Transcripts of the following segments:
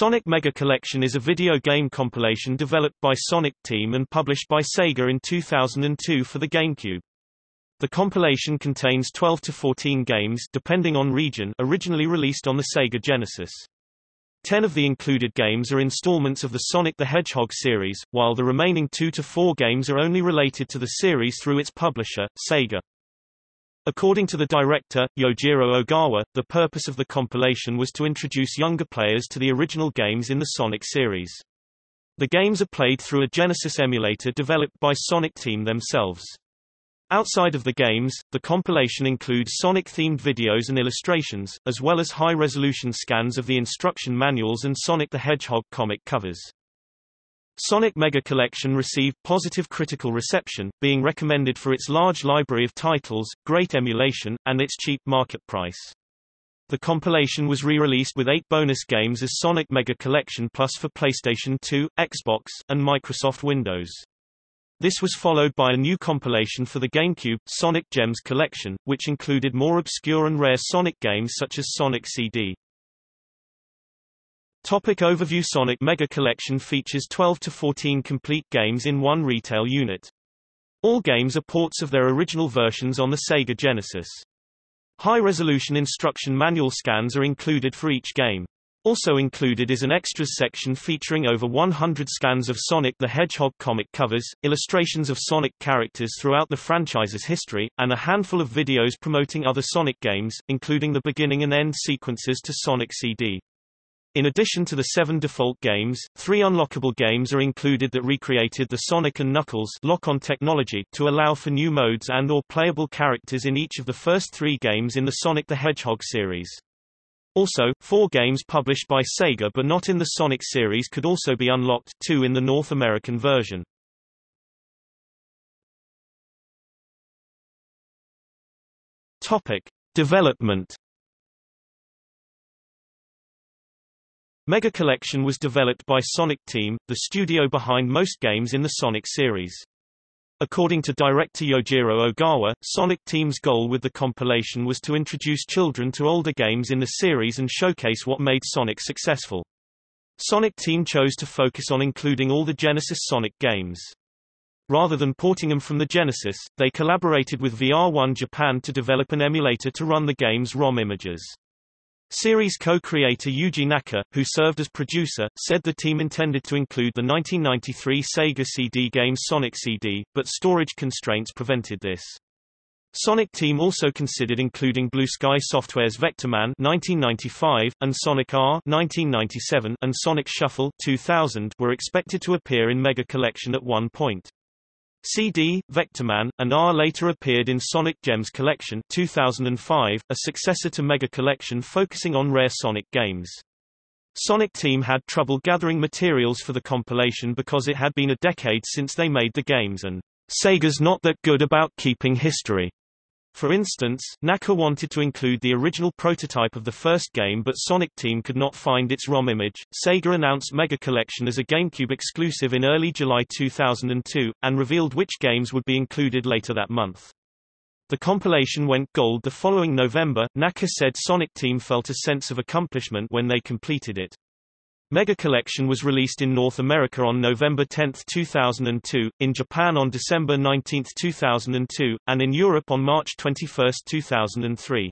Sonic Mega Collection is a video game compilation developed by Sonic Team and published by Sega in 2002 for the GameCube. The compilation contains 12 to 14 games depending on region originally released on the Sega Genesis. Ten of the included games are installments of the Sonic the Hedgehog series, while the remaining two to four games are only related to the series through its publisher, Sega. According to the director, Yojiro Ogawa, the purpose of the compilation was to introduce younger players to the original games in the Sonic series. The games are played through a Genesis emulator developed by Sonic Team themselves. Outside of the games, the compilation includes Sonic-themed videos and illustrations, as well as high-resolution scans of the instruction manuals and Sonic the Hedgehog comic covers. Sonic Mega Collection received positive critical reception, being recommended for its large library of titles, great emulation, and its cheap market price. The compilation was re-released with eight bonus games as Sonic Mega Collection Plus for PlayStation 2, Xbox, and Microsoft Windows. This was followed by a new compilation for the GameCube, Sonic Gems Collection, which included more obscure and rare Sonic games such as Sonic CD. Topic overview Sonic Mega Collection features 12 to 14 complete games in one retail unit. All games are ports of their original versions on the Sega Genesis. High-resolution instruction manual scans are included for each game. Also included is an extras section featuring over 100 scans of Sonic the Hedgehog comic covers, illustrations of Sonic characters throughout the franchise's history, and a handful of videos promoting other Sonic games, including the beginning and end sequences to Sonic CD. In addition to the seven default games, three unlockable games are included that recreated the Sonic & Knuckles lock-on technology to allow for new modes and or playable characters in each of the first three games in the Sonic the Hedgehog series. Also, four games published by Sega but not in the Sonic series could also be unlocked, two in the North American version. Topic. Development Mega Collection was developed by Sonic Team, the studio behind most games in the Sonic series. According to director Yojiro Ogawa, Sonic Team's goal with the compilation was to introduce children to older games in the series and showcase what made Sonic successful. Sonic Team chose to focus on including all the Genesis Sonic games. Rather than porting them from the Genesis, they collaborated with VR1 Japan to develop an emulator to run the game's ROM images. Series co-creator Yuji Naka, who served as producer, said the team intended to include the 1993 Sega CD game Sonic CD, but storage constraints prevented this. Sonic Team also considered including Blue Sky Software's Vectorman 1995 and Sonic R 1997 and Sonic Shuffle 2000 were expected to appear in Mega Collection at one point. CD, Vectorman, and R later appeared in Sonic Gems Collection 2005, a successor to Mega Collection focusing on rare Sonic games. Sonic Team had trouble gathering materials for the compilation because it had been a decade since they made the games and Sega's not that good about keeping history. For instance, Naka wanted to include the original prototype of the first game but Sonic Team could not find its ROM image. Sega announced Mega Collection as a GameCube exclusive in early July 2002, and revealed which games would be included later that month. The compilation went gold the following November. Naka said Sonic Team felt a sense of accomplishment when they completed it. Mega Collection was released in North America on November 10, 2002, in Japan on December 19, 2002, and in Europe on March 21, 2003.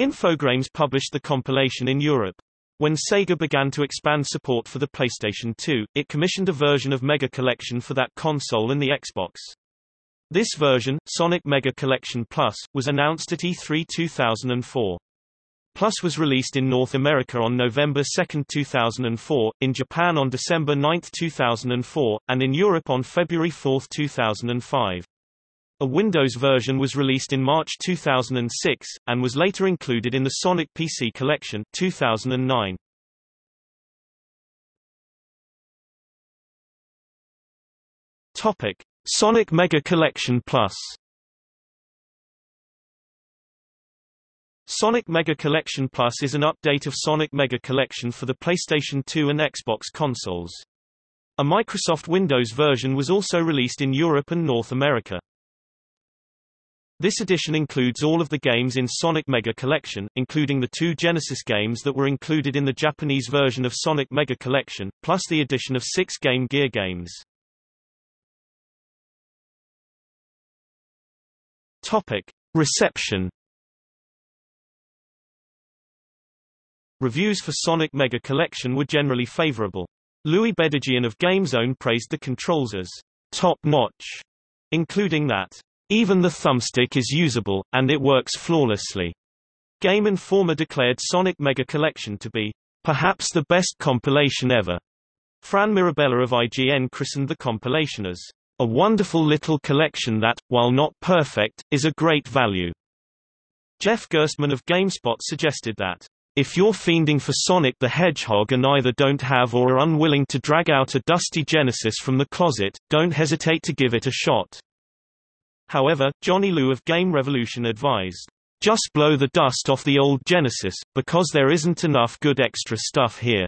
Infogrames published the compilation in Europe. When Sega began to expand support for the PlayStation 2, it commissioned a version of Mega Collection for that console and the Xbox. This version, Sonic Mega Collection Plus, was announced at E3 2004. Plus was released in North America on November 2, 2004, in Japan on December 9, 2004, and in Europe on February 4, 2005. A Windows version was released in March 2006, and was later included in the Sonic PC Collection 2009. Topic: Sonic Mega Collection Plus Sonic Mega Collection Plus is an update of Sonic Mega Collection for the PlayStation 2 and Xbox consoles. A Microsoft Windows version was also released in Europe and North America. This edition includes all of the games in Sonic Mega Collection, including the two Genesis games that were included in the Japanese version of Sonic Mega Collection, plus the addition of six Game Gear games. Topic. Reception Reviews for Sonic Mega Collection were generally favorable. Louis Bedigian of GameZone praised the controls as top-notch, including that even the thumbstick is usable, and it works flawlessly. Game Informer declared Sonic Mega Collection to be perhaps the best compilation ever. Fran Mirabella of IGN christened the compilation as a wonderful little collection that, while not perfect, is a great value. Jeff Gerstmann of GameSpot suggested that if you're fiending for Sonic the Hedgehog and either don't have or are unwilling to drag out a dusty Genesis from the closet, don't hesitate to give it a shot. However, Johnny Liu of Game Revolution advised, just blow the dust off the old Genesis, because there isn't enough good extra stuff here.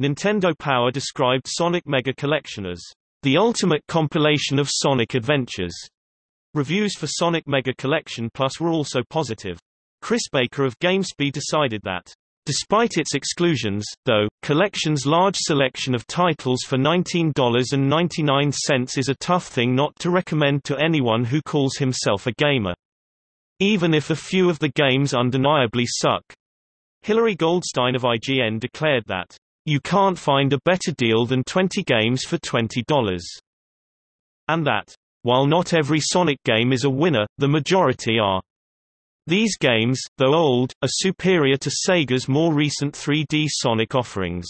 Nintendo Power described Sonic Mega Collection as the ultimate compilation of Sonic adventures. Reviews for Sonic Mega Collection Plus were also positive. Chris Baker of GameSpy decided that Despite its exclusions, though, Collection's large selection of titles for $19.99 is a tough thing not to recommend to anyone who calls himself a gamer. Even if a few of the games undeniably suck. Hilary Goldstein of IGN declared that, You can't find a better deal than 20 games for $20. And that, While not every Sonic game is a winner, the majority are. These games, though old, are superior to Sega's more recent 3D Sonic offerings.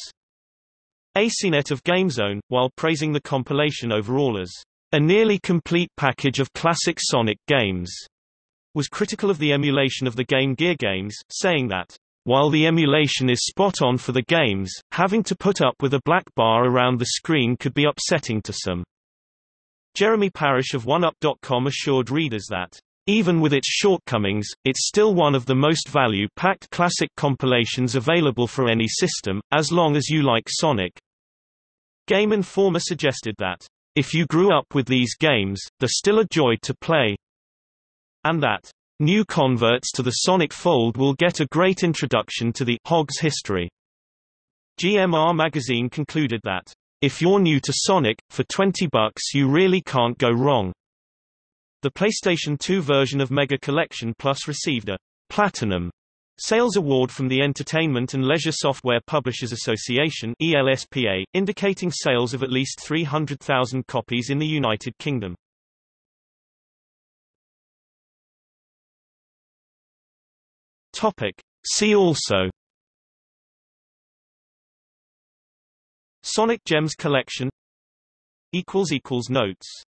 ACNet of GameZone, while praising the compilation overall as a nearly complete package of classic Sonic games, was critical of the emulation of the Game Gear games, saying that while the emulation is spot on for the games, having to put up with a black bar around the screen could be upsetting to some. Jeremy Parish of 1UP.com assured readers that even with its shortcomings, it's still one of the most value-packed classic compilations available for any system, as long as you like Sonic. Game Informer suggested that, if you grew up with these games, they're still a joy to play. And that, new converts to the Sonic fold will get a great introduction to the Hog's history. GMR magazine concluded that, if you're new to Sonic, for 20 bucks you really can't go wrong. The PlayStation 2 version of Mega Collection Plus received a Platinum Sales Award from the Entertainment and Leisure Software Publishers Association ELSPA, indicating sales of at least 300,000 copies in the United Kingdom. Topic. See also Sonic Gems Collection Notes